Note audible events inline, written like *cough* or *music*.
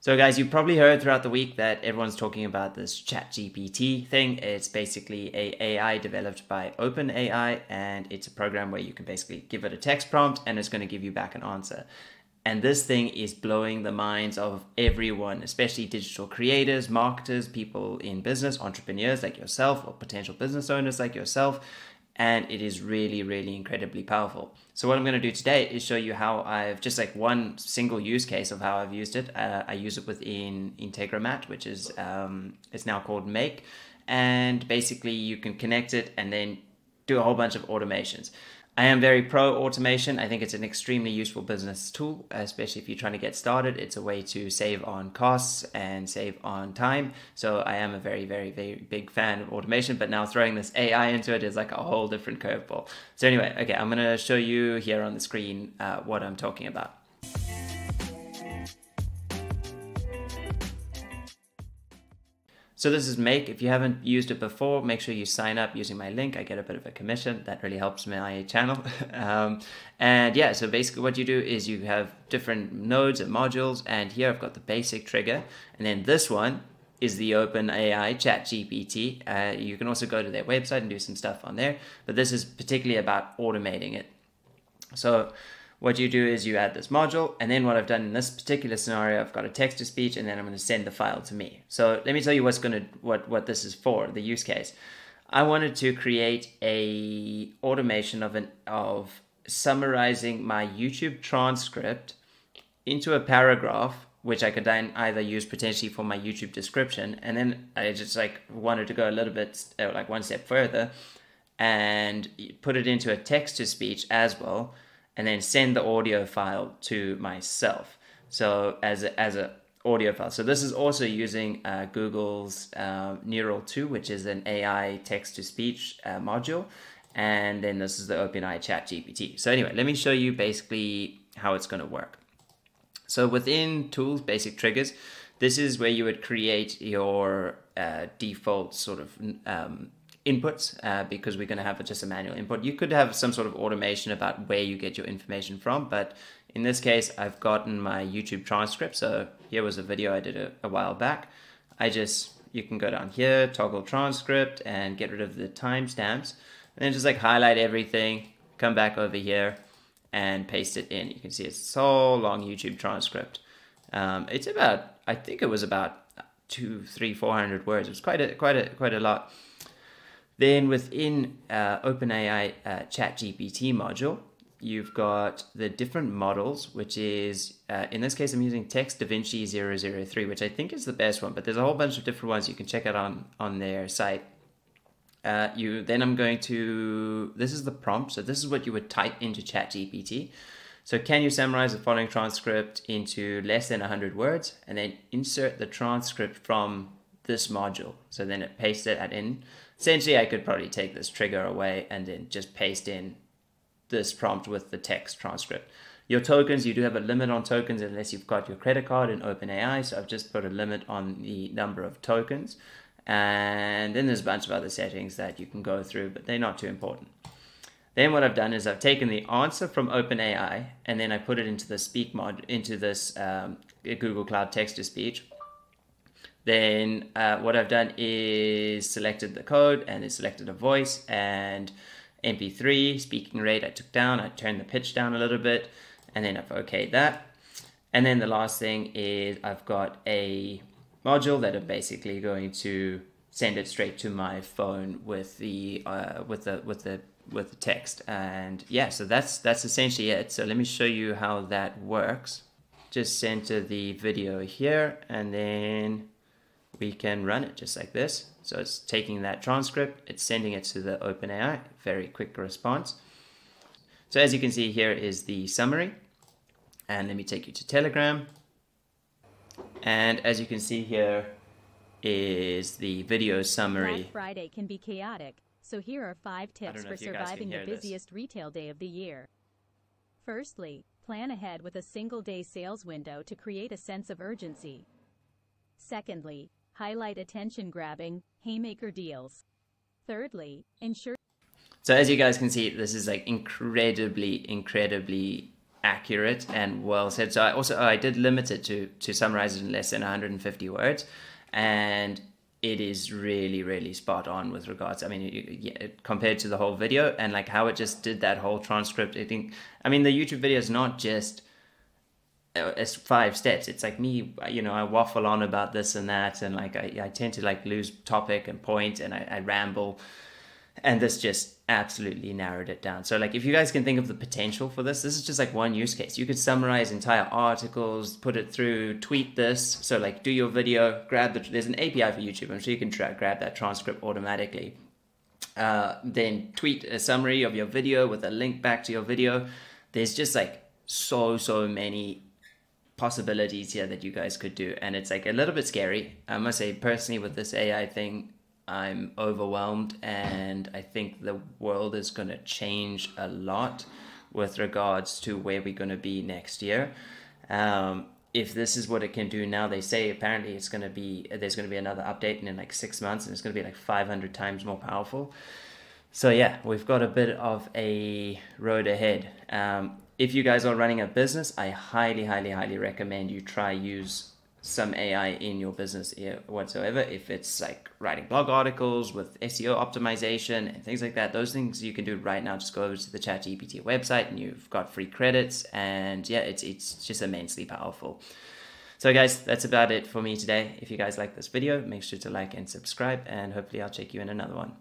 So, guys, you've probably heard throughout the week that everyone's talking about this ChatGPT thing. It's basically a AI developed by OpenAI, and it's a program where you can basically give it a text prompt, and it's going to give you back an answer. And this thing is blowing the minds of everyone, especially digital creators, marketers, people in business, entrepreneurs like yourself, or potential business owners like yourself and it is really, really incredibly powerful. So what I'm going to do today is show you how I've just like one single use case of how I've used it. Uh, I use it within Integromat, which is um, it's now called Make, and basically you can connect it and then do a whole bunch of automations. I am very pro automation. I think it's an extremely useful business tool, especially if you're trying to get started. It's a way to save on costs and save on time. So I am a very, very, very big fan of automation. But now throwing this AI into it is like a whole different curveball. So anyway, okay, I'm going to show you here on the screen uh, what I'm talking about. So this is Make. If you haven't used it before, make sure you sign up using my link. I get a bit of a commission. That really helps my channel. *laughs* um, and yeah, so basically what you do is you have different nodes and modules. And here I've got the basic trigger. And then this one is the OpenAI ChatGPT. Uh, you can also go to their website and do some stuff on there. But this is particularly about automating it. So what you do is you add this module and then what I've done in this particular scenario I've got a text to speech and then I'm going to send the file to me. So let me tell you what's going to what what this is for the use case. I wanted to create a automation of an of summarizing my YouTube transcript into a paragraph which I could then either use potentially for my YouTube description and then I just like wanted to go a little bit uh, like one step further and put it into a text to speech as well and then send the audio file to myself. So as a, as a audio file. So this is also using uh, Google's uh, Neural 2, which is an AI text to speech uh, module. And then this is the OpenAI Chat GPT. So anyway, let me show you basically how it's going to work. So within tools, basic triggers, this is where you would create your uh, default sort of um, inputs uh, because we're going to have just a manual input. You could have some sort of automation about where you get your information from, but in this case, I've gotten my YouTube transcript. So here was a video I did a, a while back. I just, you can go down here, toggle transcript and get rid of the timestamps and then just like highlight everything, come back over here and paste it in. You can see it's so long YouTube transcript. Um, it's about, I think it was about two, three, four hundred words. It was quite a, quite a, quite a lot. Then within uh, OpenAI uh, ChatGPT module, you've got the different models, which is, uh, in this case, I'm using Text DaVinci 003, which I think is the best one, but there's a whole bunch of different ones you can check out on, on their site. Uh, you Then I'm going to, this is the prompt. So this is what you would type into ChatGPT. So can you summarize the following transcript into less than 100 words and then insert the transcript from this module? So then it pastes it at in essentially I could probably take this trigger away and then just paste in this prompt with the text transcript. Your tokens, you do have a limit on tokens unless you've got your credit card in OpenAI. So I've just put a limit on the number of tokens. And then there's a bunch of other settings that you can go through, but they're not too important. Then what I've done is I've taken the answer from OpenAI and then I put it into the speak mod into this um, Google Cloud text to speech then uh, what I've done is selected the code and then selected a voice and MP3 speaking rate I took down. I turned the pitch down a little bit and then I've okayed that. And then the last thing is I've got a module that I'm basically going to send it straight to my phone with the uh, with the with the with the text and yeah so that's that's essentially it so let me show you how that works just center the video here and then we can run it just like this. So it's taking that transcript, it's sending it to the OpenAI, very quick response. So as you can see here is the summary. And let me take you to Telegram. And as you can see here is the video summary. Black Friday can be chaotic, so here are five tips for surviving the busiest this. retail day of the year. Firstly, plan ahead with a single day sales window to create a sense of urgency. Secondly, highlight attention grabbing, haymaker deals. Thirdly, ensure. So as you guys can see, this is like incredibly, incredibly accurate and well said. So I also I did limit it to to summarize it in less than 150 words, and it is really really spot on with regards. I mean, yeah, compared to the whole video and like how it just did that whole transcript. I think I mean the YouTube video is not just uh, it's five steps. It's like me, you know, I waffle on about this and that, and like I, I tend to like lose topic and point, and I, I ramble and this just absolutely narrowed it down. So like if you guys can think of the potential for this, this is just like one use case. You could summarize entire articles, put it through, tweet this. So like do your video, grab the there's an API for YouTube. I'm sure you can grab that transcript automatically. Uh, then tweet a summary of your video with a link back to your video. There's just like so so many possibilities here that you guys could do and it's like a little bit scary i must say personally with this ai thing I'm overwhelmed, and I think the world is going to change a lot with regards to where we're going to be next year. Um, if this is what it can do now, they say apparently it's going to be there's going to be another update in like six months, and it's going to be like 500 times more powerful. So yeah, we've got a bit of a road ahead. Um, if you guys are running a business, I highly, highly, highly recommend you try use some AI in your business whatsoever. If it's like writing blog articles with SEO optimization and things like that, those things you can do right now. Just go over to the ChatGPT website and you've got free credits. And yeah, it's it's just immensely powerful. So guys, that's about it for me today. If you guys like this video, make sure to like and subscribe, and hopefully I'll check you in another one.